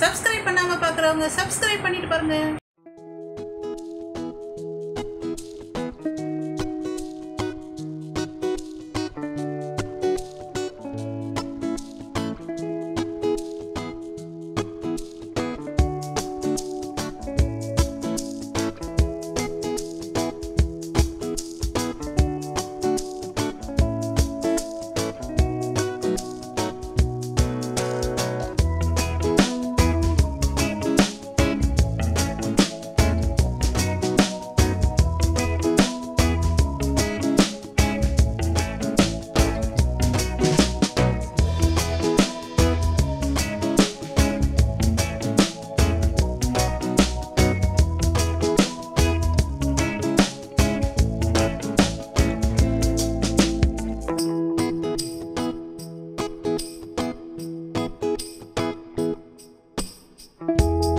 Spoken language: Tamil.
சப்ஸ்கிரைப் பண்ணாமல் பார்க்குறவங்க சப்ஸ்கிரைப் பண்ணிட்டு பாருங்கள் Música